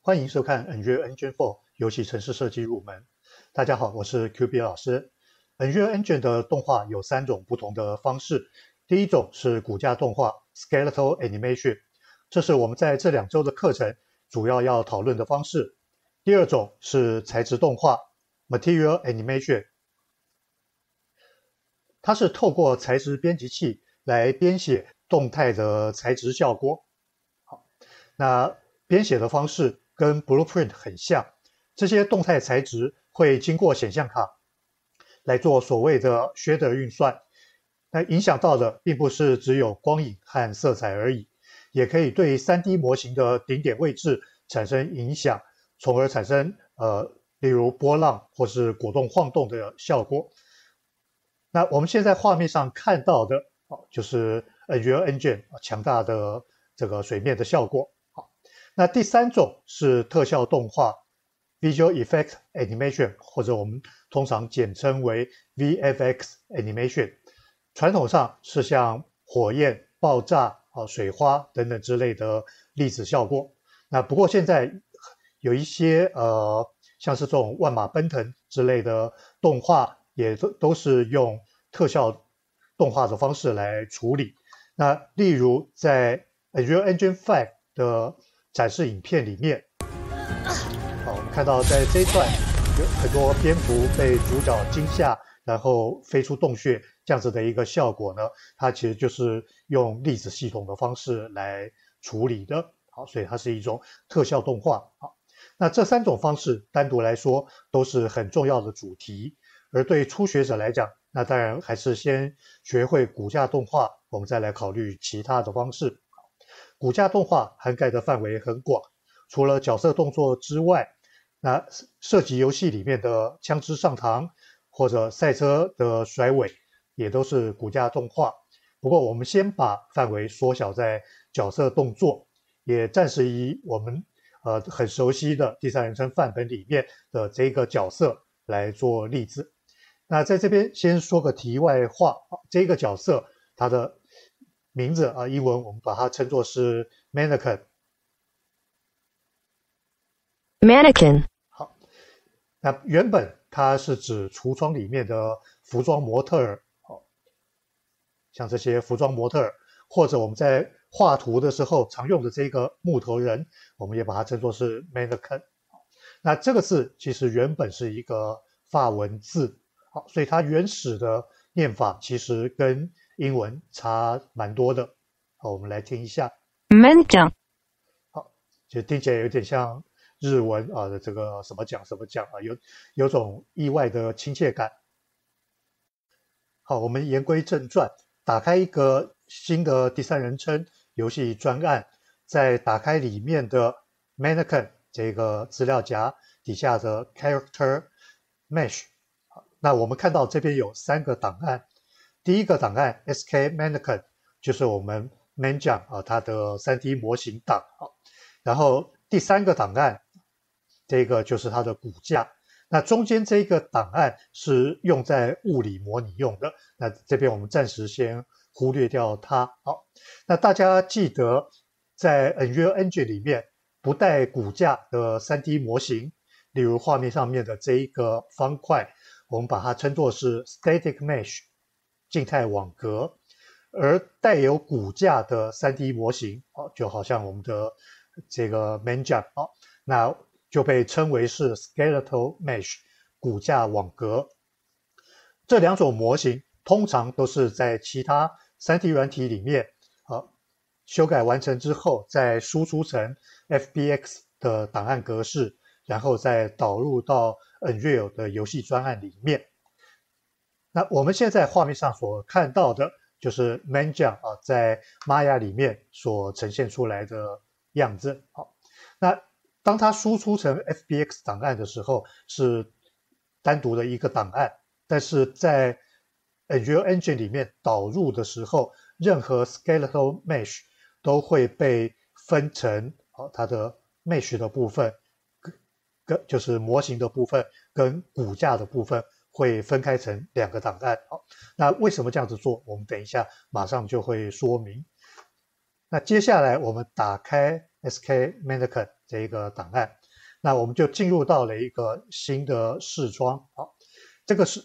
欢迎收看 Unreal Engine 4游戏城市设计入门。大家好，我是 Q B 老师。Unreal Engine 的动画有三种不同的方式。第一种是骨架动画 （Skeletal Animation），这是我们在这两周的课程主要要讨论的方式。第二种是材质动画 （Material Animation），它是透过材质编辑器来编写动态的材质效果。好，那编写的方式。跟 Blueprint 很像，这些动态材质会经过显像卡来做所谓的 shader 运算。那影响到的并不是只有光影和色彩而已，也可以对 3D 模型的顶点位置产生影响，从而产生呃，例如波浪或是果冻晃动的效果。那我们现在画面上看到的哦，就是 Unreal Engine 强大的这个水面的效果。那第三种是特效动画 （Visual Effect Animation），或者我们通常简称为 VFX Animation。传统上是像火焰、爆炸、啊水花等等之类的粒子效果。那不过现在有一些呃，像是这种万马奔腾之类的动画，也都都是用特效动画的方式来处理。那例如在 Unreal Engine 5的展示影片里面，好，我们看到在这一段有很多蝙蝠被主角惊吓，然后飞出洞穴这样子的一个效果呢，它其实就是用粒子系统的方式来处理的。好，所以它是一种特效动画。好，那这三种方式单独来说都是很重要的主题，而对初学者来讲，那当然还是先学会骨架动画，我们再来考虑其他的方式。骨架动画涵盖的范围很广，除了角色动作之外，那涉及游戏里面的枪支上膛或者赛车的甩尾，也都是骨架动画。不过，我们先把范围缩小在角色动作，也暂时以我们呃很熟悉的第三人称范本里面的这个角色来做例子。那在这边先说个题外话，这个角色它的。名字啊，英文我们把它称作是 mannequin。mannequin。好，那原本它是指橱窗里面的服装模特儿，好，像这些服装模特儿，或者我们在画图的时候常用的这个木头人，我们也把它称作是 mannequin。那这个字其实原本是一个法文字，好，所以它原始的念法其实跟英文差蛮多的，好，我们来听一下。门奖，好，就听起来有点像日文啊的这个什么讲什么讲啊，有有种意外的亲切感。好，我们言归正传，打开一个新的第三人称游戏专案，在打开里面的 mannequin 这个资料夹底下的 character mesh，那我们看到这边有三个档案。第一个档案 SK Mannequin 就是我们 Man 将啊，它的 3D 模型档啊。然后第三个档案，这个就是它的骨架。那中间这个档案是用在物理模拟用的。那这边我们暂时先忽略掉它。好，那大家记得在 Unreal Engine 里面不带骨架的 3D 模型，例如画面上面的这一个方块，我们把它称作是 Static Mesh。静态网格，而带有骨架的 3D 模型，哦，就好像我们的这个 Manja，哦，那就被称为是 Skeletal Mesh 骨架网格。这两种模型通常都是在其他 3D 软体里面，啊，修改完成之后，再输出成 FBX 的档案格式，然后再导入到 Unreal 的游戏专案里面。那我们现在画面上所看到的，就是 Manja 啊，在 Maya 里面所呈现出来的样子。好，那当它输出成 FBX 档案的时候，是单独的一个档案；但是在 Unreal Engine 里面导入的时候，任何 Skeletal Mesh 都会被分成好它的 Mesh 的部分，跟就是模型的部分跟骨架的部分会分开成两个档案。好，那为什么这样子做？我们等一下马上就会说明。那接下来我们打开 SK Mannequin 这一个档案，那我们就进入到了一个新的视窗。好，这个是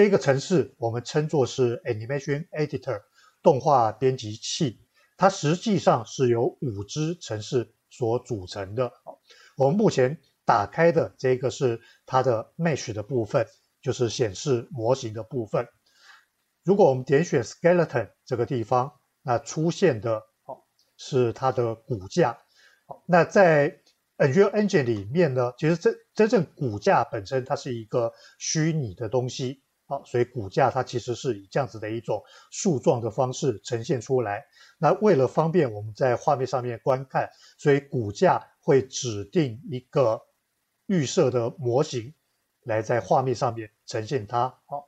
这个程式，我们称作是 Animation Editor 动画编辑器。它实际上是由五支程式所组成的。我们目前打开的这个是它的 Mesh 的部分，就是显示模型的部分。如果我们点选 Skeleton 这个地方，那出现的哦是它的骨架。那在 Unreal Engine 里面呢，其实真真正骨架本身它是一个虚拟的东西。好，所以骨架它其实是以这样子的一种树状的方式呈现出来。那为了方便我们在画面上面观看，所以骨架会指定一个预设的模型来在画面上面呈现它。好，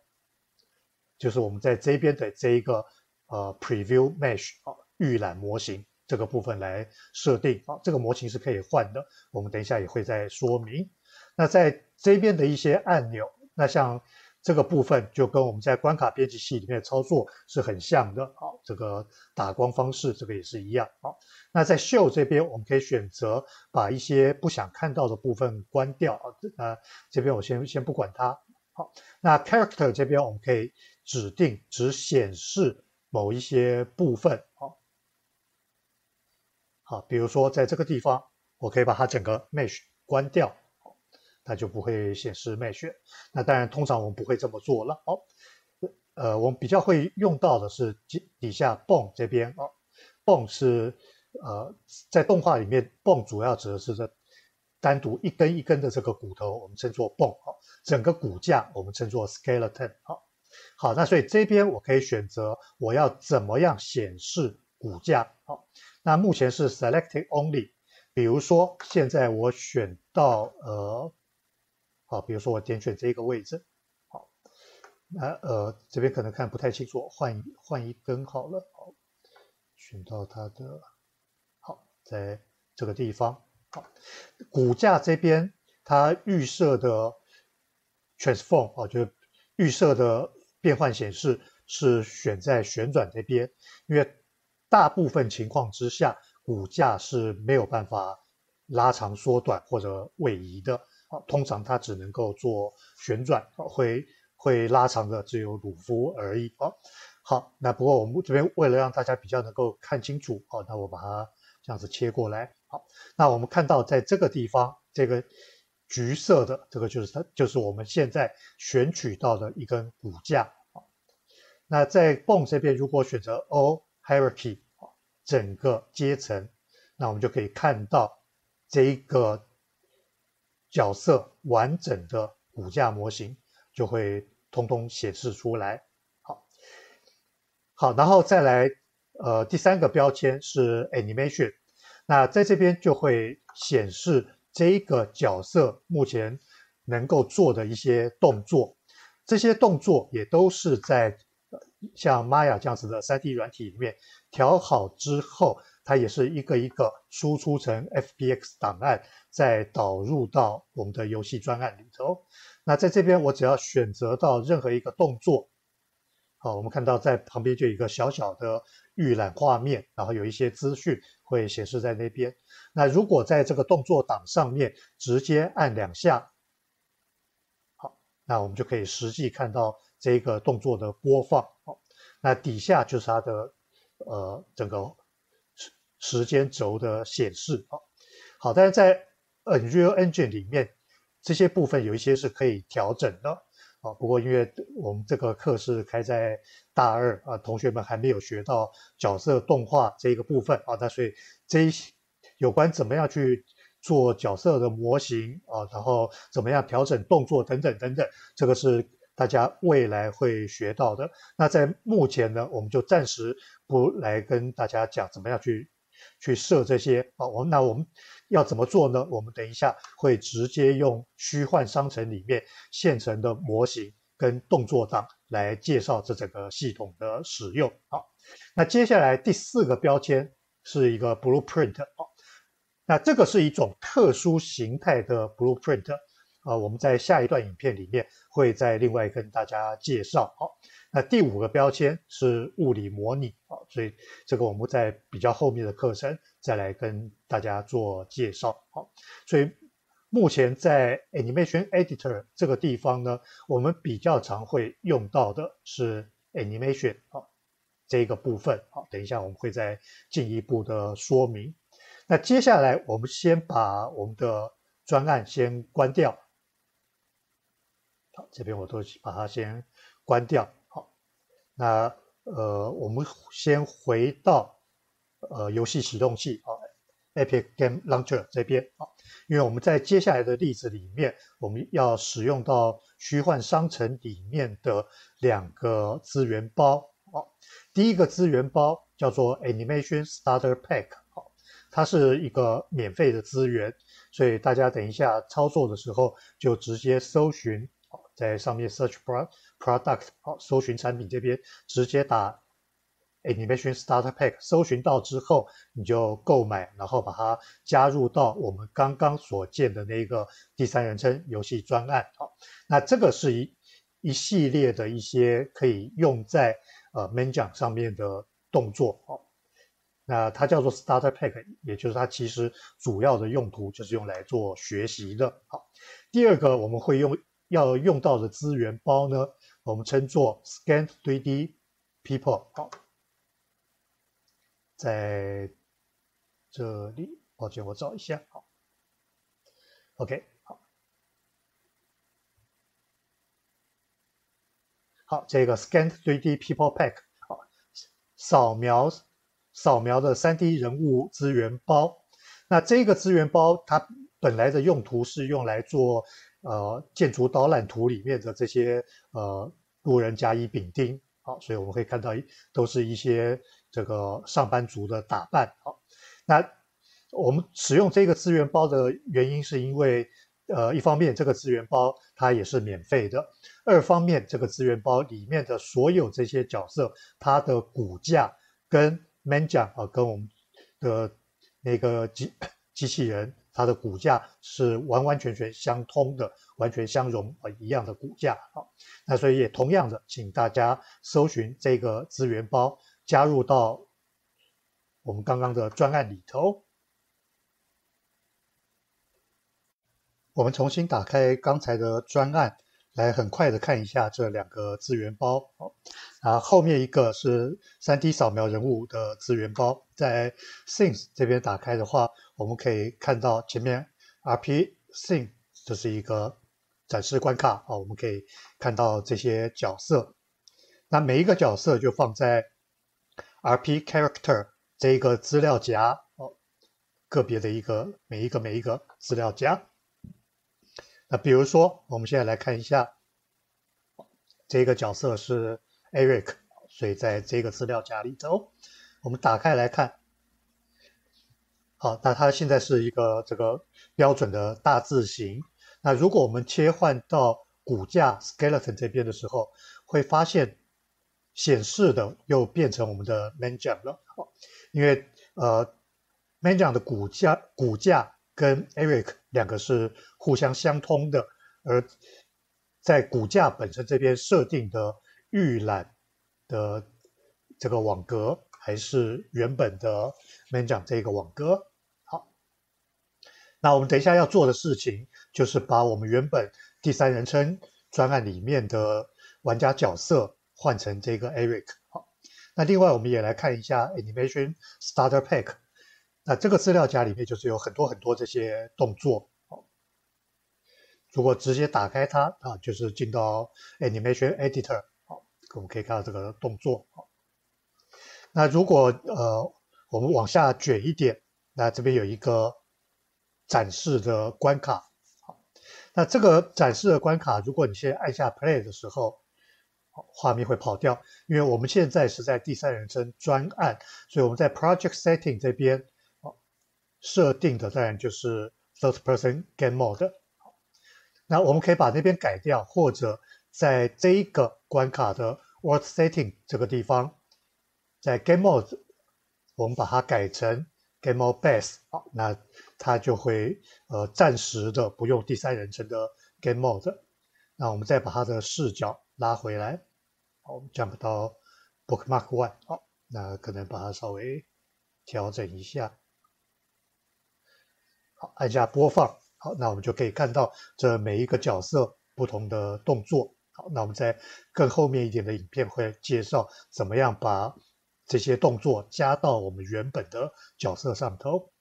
就是我们在这边的这一个呃 Preview Mesh 啊预览模型这个部分来设定。啊，这个模型是可以换的，我们等一下也会再说明。那在这边的一些按钮，那像。这个部分就跟我们在关卡编辑器里面的操作是很像的。好，这个打光方式这个也是一样。好，那在秀这边我们可以选择把一些不想看到的部分关掉。啊，这边我先先不管它。好，那 character 这边我们可以指定只显示某一些部分。好，好，比如说在这个地方，我可以把它整个 mesh 关掉。它就不会显示 mesh。那当然，通常我们不会这么做了。好，呃，我们比较会用到的是底底下 bone 这边哦。bone 是呃，在动画里面，bone 主要指的是这单独一根一根的这个骨头，我们称作 bone。好，整个骨架我们称作 skeleton。好，好，那所以这边我可以选择我要怎么样显示骨架。好，那目前是 selected only。比如说现在我选到呃。好，比如说我点选这个位置，好，那呃这边可能看不太清楚，换一换一根好了，好，选到它的，好，在这个地方，好，骨架这边它预设的 transform 啊，就预设的变换显示是选在旋转这边，因为大部分情况之下骨架是没有办法拉长、缩短或者位移的。通常它只能够做旋转，会会拉长的只有鲁夫而已。哦，好，那不过我们这边为了让大家比较能够看清楚，哦，那我把它这样子切过来。好，那我们看到在这个地方，这个橘色的这个就是它，就是我们现在选取到的一根骨架。啊，那在泵这边，如果选择 All Hierarchy，整个阶层，那我们就可以看到这一个。角色完整的骨架模型就会通通显示出来。好，好，然后再来，呃，第三个标签是 Animation，那在这边就会显示这个角色目前能够做的一些动作，这些动作也都是在像 Maya 这样子的 3D 软体里面调好之后。它也是一个一个输出成 FBX 档案，再导入到我们的游戏专案里头。那在这边，我只要选择到任何一个动作，好，我们看到在旁边就有一个小小的预览画面，然后有一些资讯会显示在那边。那如果在这个动作档上面直接按两下，好，那我们就可以实际看到这个动作的播放。好，那底下就是它的呃整个。时间轴的显示啊，好，但是在 Unreal Engine 里面，这些部分有一些是可以调整的啊。不过因为我们这个课是开在大二啊，同学们还没有学到角色动画这个部分啊，那所以这一有关怎么样去做角色的模型啊，然后怎么样调整动作等等等等，这个是大家未来会学到的。那在目前呢，我们就暂时不来跟大家讲怎么样去。去设这些啊，我那我们要怎么做呢？我们等一下会直接用虚幻商城里面现成的模型跟动作档来介绍这整个系统的使用。好，那接下来第四个标签是一个 blueprint 啊。那这个是一种特殊形态的 blueprint，啊，我们在下一段影片里面会再另外跟大家介绍。好，那第五个标签是物理模拟，啊，所以这个我们在比较后面的课程再来跟大家做介绍。好，所以目前在 Animation Editor 这个地方呢，我们比较常会用到的是 Animation，啊。这个部分，好，等一下我们会再进一步的说明。那接下来我们先把我们的专案先关掉。好，这边我都把它先关掉。那呃，我们先回到呃游戏启动器啊，Epic Game Launcher 这边啊，因为我们在接下来的例子里面，我们要使用到虚幻商城里面的两个资源包。好，第一个资源包叫做 Animation Starter Pack，好，它是一个免费的资源，所以大家等一下操作的时候就直接搜寻，好，在上面 Search Bar Product，好，搜寻产品这边直接打 Animation Starter Pack，搜寻到之后你就购买，然后把它加入到我们刚刚所见的那个第三人称游戏专案，好，那这个是一一系列的一些可以用在呃 m a n 奖上面的动作哦，那它叫做 Starter Pack，也就是它其实主要的用途就是用来做学习的。好，第二个我们会用要用到的资源包呢，我们称作 Scan 3D People。好，在这里，抱歉，我找一下。好，OK，好，好，这个 Scan 3D People Pack，好，扫描扫描的 3D 人物资源包。那这个资源包它本来的用途是用来做呃建筑导览图里面的这些呃路人甲乙丙丁，好，所以我们可以看到都是一些这个上班族的打扮。好，那我们使用这个资源包的原因是因为。呃，一方面这个资源包它也是免费的，二方面这个资源包里面的所有这些角色，它的骨架跟 Manja 啊，跟我们的那个机 机器人，它的骨架是完完全全相通的，完全相融啊，一样的骨架啊。那所以也同样的，请大家搜寻这个资源包，加入到我们刚刚的专案里头。我们重新打开刚才的专案，来很快的看一下这两个资源包。啊，后面一个是 3D 扫描人物的资源包，在 Things 这边打开的话，我们可以看到前面 RP Thing 这是一个展示关卡啊，我们可以看到这些角色。那每一个角色就放在 RP Character 这一个资料夹哦，个别的一个每一个每一个资料夹。那比如说，我们现在来看一下，这个角色是 Eric，所以在这个资料夹里头，我们打开来看，好，那它现在是一个这个标准的大字形。那如果我们切换到骨架 Skeleton 这边的时候，会发现显示的又变成我们的 m a n j a m 了，好因为呃 m a n j a m 的骨架骨架。跟 Eric 两个是互相相通的，而在骨架本身这边设定的预览的这个网格，还是原本的 Man 讲这个网格。那我们等一下要做的事情，就是把我们原本第三人称专案里面的玩家角色换成这个 Eric。好，那另外我们也来看一下 Animation Starter Pack。那这个资料夹里面就是有很多很多这些动作，哦。如果直接打开它啊，就是进到 Animation Editor，好，我们可以看到这个动作，好。那如果呃我们往下卷一点，那这边有一个展示的关卡，好。那这个展示的关卡，如果你先按下 Play 的时候，画面会跑掉，因为我们现在是在第三人称专案，所以我们在 Project Setting 这边。设定的当然就是 Third Person Game Mode。那我们可以把那边改掉，或者在这一个关卡的 World Setting 这个地方，在 Game Mode，我们把它改成 Game Mode Base。好，那它就会呃暂时的不用第三人称的 Game Mode。那我们再把它的视角拉回来，好，我们 jump 到 Bookmark One，好，那可能把它稍微调整一下，好，按下播放，好，那我们就可以看到这每一个角色不同的动作。好，那我们在更后面一点的影片会介绍怎么样把这些动作加到我们原本的角色上头。